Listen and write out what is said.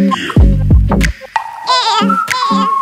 Yeah. Yeah.